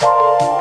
Música